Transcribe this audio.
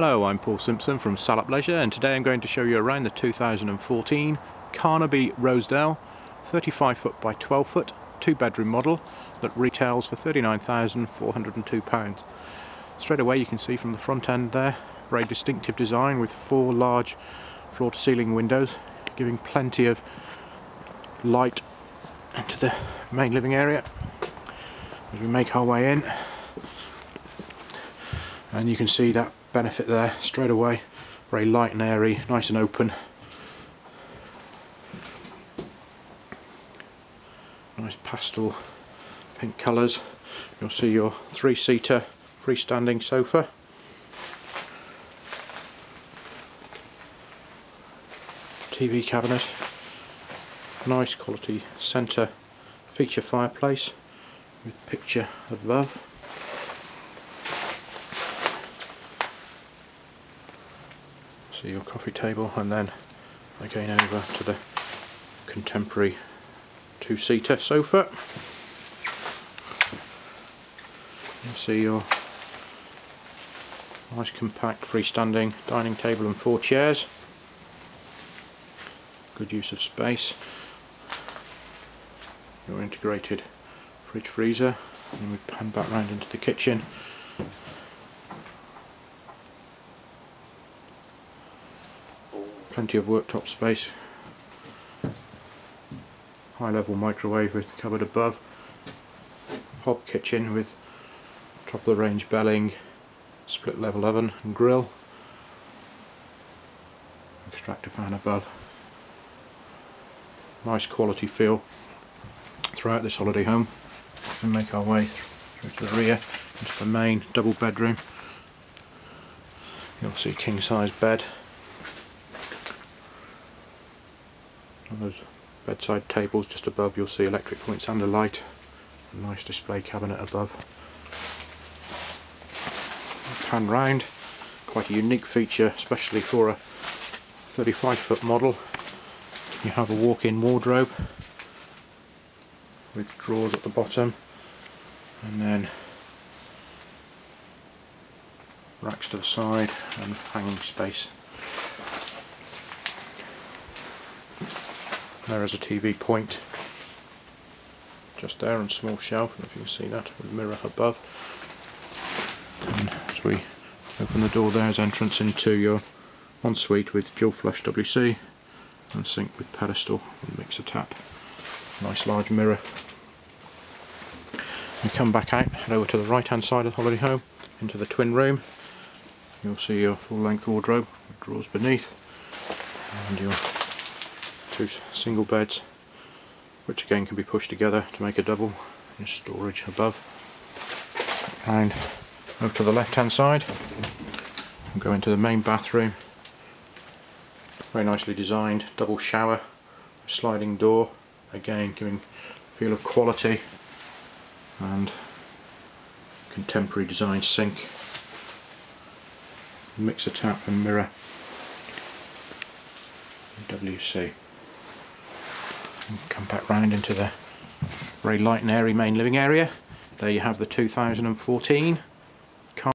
Hello, I'm Paul Simpson from Salop Leisure and today I'm going to show you around the 2014 Carnaby Rosedale 35 foot by 12 foot two bedroom model that retails for £39,402. Straight away you can see from the front end there very distinctive design with four large floor to ceiling windows giving plenty of light into the main living area as we make our way in and you can see that benefit there straight away. Very light and airy nice and open. Nice pastel pink colours. You'll see your three-seater freestanding sofa. TV cabinet. Nice quality centre feature fireplace with picture above see your coffee table and then again over to the contemporary two-seater sofa. You see your nice compact freestanding dining table and four chairs. Good use of space. Your integrated fridge freezer. And we pan back round into the kitchen plenty of worktop space. High level microwave with cupboard above. Hob kitchen with top of the range belling split level oven and grill. Extractor fan above. Nice quality feel throughout this holiday home. And make our way through to the rear into the main double bedroom. You'll see king size bed on those bedside tables just above you'll see electric points and a light. A nice display cabinet above. Pan round. Quite a unique feature especially for a 35 foot model. You have a walk-in wardrobe with drawers at the bottom and then racks to the side and hanging space There is a TV point just there and small shelf, if you can see that, with mirror above. And as we open the door there's entrance into your ensuite with dual flush WC and sink with pedestal and mixer tap. Nice large mirror. You come back out, head over to the right hand side of the holiday home, into the twin room. You'll see your full length wardrobe drawers beneath and your two single beds which again can be pushed together to make a double in storage above. And over to the left hand side and go into the main bathroom. Very nicely designed double shower sliding door again giving feel of quality and contemporary design sink. Mixer tap and mirror WC come back round into the very light and airy main living area. There you have the 2014